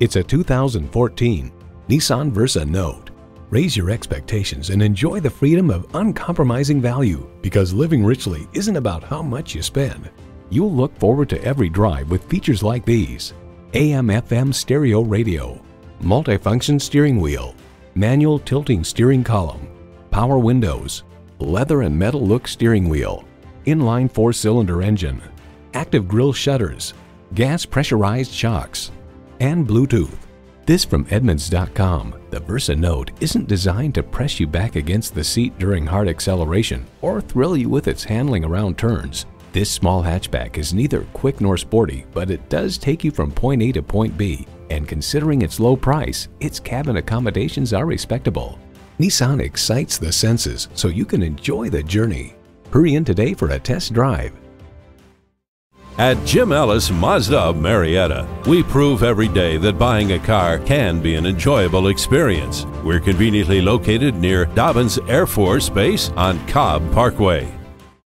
It's a 2014 Nissan Versa Note. Raise your expectations and enjoy the freedom of uncompromising value because living richly isn't about how much you spend. You'll look forward to every drive with features like these. AM FM stereo radio, multifunction steering wheel, manual tilting steering column, power windows, leather and metal look steering wheel, inline four-cylinder engine, active grille shutters, gas pressurized shocks, and Bluetooth. This from Edmunds.com. The Versa Note isn't designed to press you back against the seat during hard acceleration or thrill you with its handling around turns. This small hatchback is neither quick nor sporty, but it does take you from point A to point B, and considering its low price, its cabin accommodations are respectable. Nissan excites the senses so you can enjoy the journey. Hurry in today for a test drive. At Jim Ellis Mazda of Marietta, we prove every day that buying a car can be an enjoyable experience. We're conveniently located near Dobbins Air Force Base on Cobb Parkway.